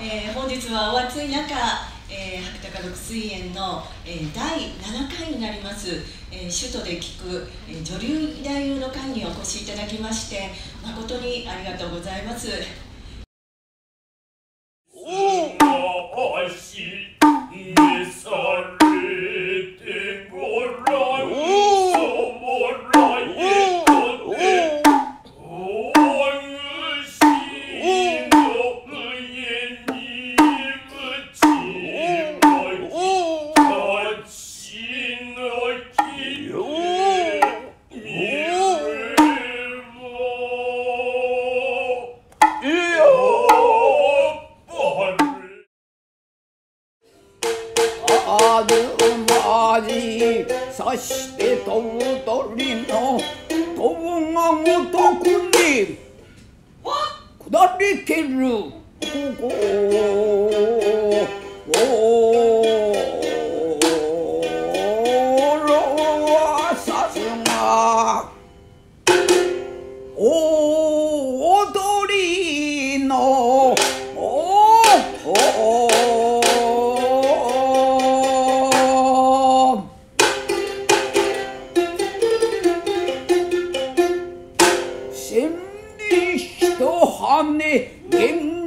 えー、本日はお暑い中、えー、白鷹六水園の、えー、第7回になります、えー、首都で聞く、えー、女流義太夫の会にお越しいただきまして誠にありがとうございます。さしてとりの東がごとくに。下りけるここ你天